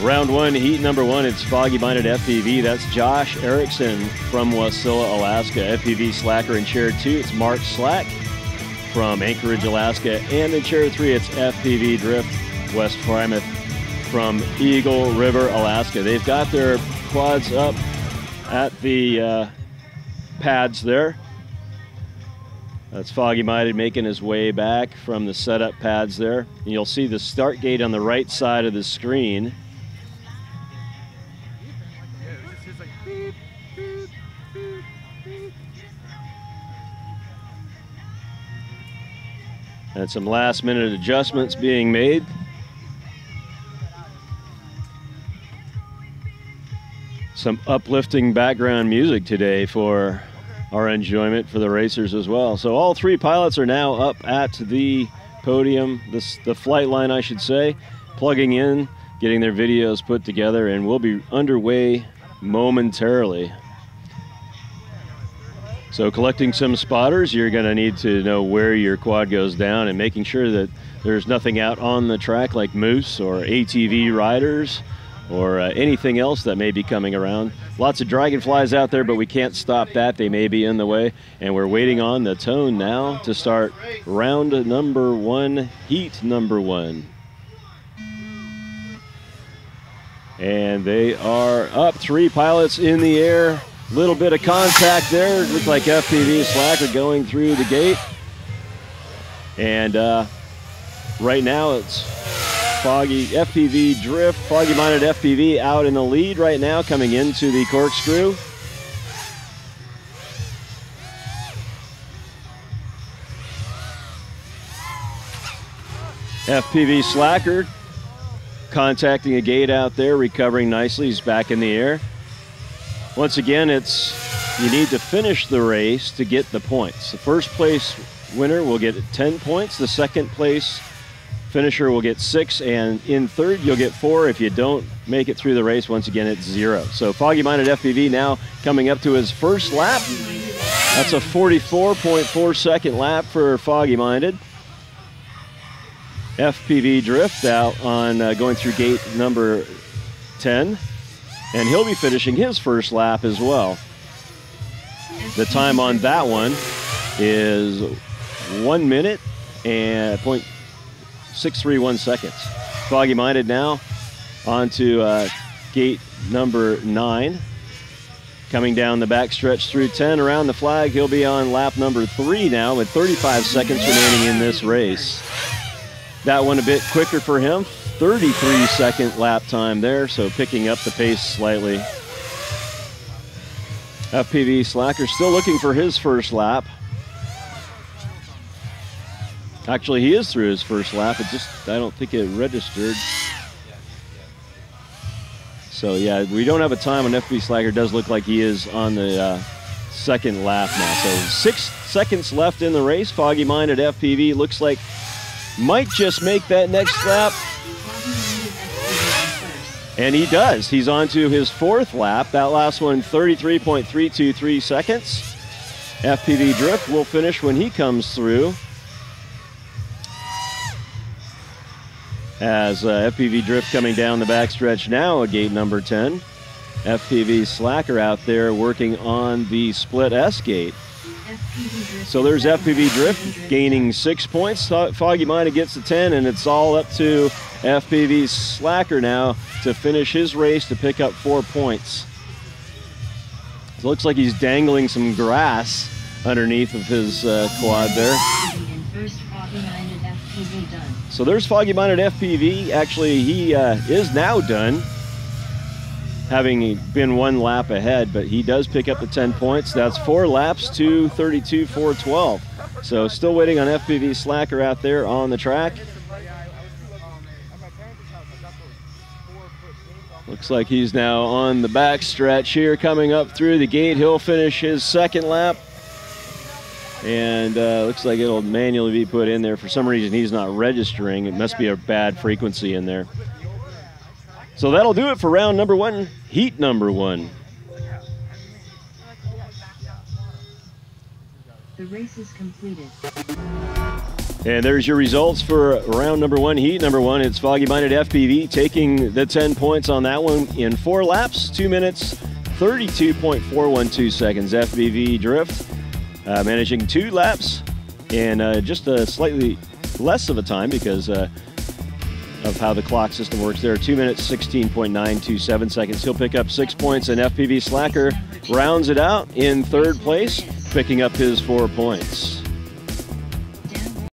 Round one, heat number one, it's Foggy Minded FPV. That's Josh Erickson from Wasilla, Alaska. FPV Slacker in chair two, it's Mark Slack from Anchorage, Alaska. And in chair three, it's FPV Drift West Frymouth from Eagle River, Alaska. They've got their quads up at the uh, pads there. That's Foggy Minded making his way back from the setup pads there. And you'll see the start gate on the right side of the screen. And some last minute adjustments being made. Some uplifting background music today for our enjoyment for the racers as well. So all three pilots are now up at the podium, the flight line, I should say, plugging in, getting their videos put together, and we'll be underway momentarily. So collecting some spotters, you're going to need to know where your quad goes down and making sure that there's nothing out on the track like moose or ATV riders or uh, anything else that may be coming around. Lots of dragonflies out there, but we can't stop that. They may be in the way. And we're waiting on the tone now to start round number one, heat number one. And they are up. Three pilots in the air. Little bit of contact there. Looks like FPV Slacker going through the gate. And uh, right now it's Foggy FPV Drift, Foggy Minded FPV out in the lead right now, coming into the corkscrew. FPV Slacker contacting a gate out there, recovering nicely. He's back in the air. Once again, it's you need to finish the race to get the points. The first place winner will get 10 points. The second place finisher will get six, and in third, you'll get four. If you don't make it through the race, once again, it's zero. So Foggy Minded FPV now coming up to his first lap. That's a 44.4 second lap for Foggy Minded. FPV Drift out on uh, going through gate number 10, and he'll be finishing his first lap as well. The time on that one is one minute and point 631 seconds. Foggy Minded now onto uh, gate number nine. Coming down the back stretch through 10 around the flag. He'll be on lap number three now with 35 seconds remaining in this race. That one a bit quicker for him. 33 second lap time there, so picking up the pace slightly. FPV Slacker still looking for his first lap. Actually, he is through his first lap. It just, I don't think it registered. So, yeah, we don't have a time on FPV Slacker. Does look like he is on the uh, second lap now. So, six seconds left in the race. Foggy Minded FPV looks like might just make that next lap. And he does. He's on to his fourth lap. That last one, 33.323 seconds. FPV Drift will finish when he comes through. As uh, FPV Drift coming down the backstretch now at gate number 10. FPV Slacker out there working on the split S gate. So there's FPV Drift gaining six points. Foggy Minded gets to 10, and it's all up to FPV Slacker now to finish his race to pick up four points. It looks like he's dangling some grass underneath of his uh, quad there. So there's Foggy Minded FPV. Actually, he uh, is now done, having been one lap ahead, but he does pick up the 10 points. That's four laps to 32 412. So still waiting on FPV Slacker out there on the track. Looks like he's now on the back stretch here, coming up through the gate. He'll finish his second lap and uh, looks like it'll manually be put in there. For some reason, he's not registering. It must be a bad frequency in there. So that'll do it for round number one, heat number one. The race is completed. And there's your results for round number one, heat number one. It's Foggy Minded FPV taking the 10 points on that one in four laps, two minutes, 32.412 seconds. FPV Drift uh, managing two laps in uh, just a slightly less of a time because uh, of how the clock system works there. Two minutes, 16.927 seconds. He'll pick up six points, and FPV Slacker rounds it out in third place, picking up his four points.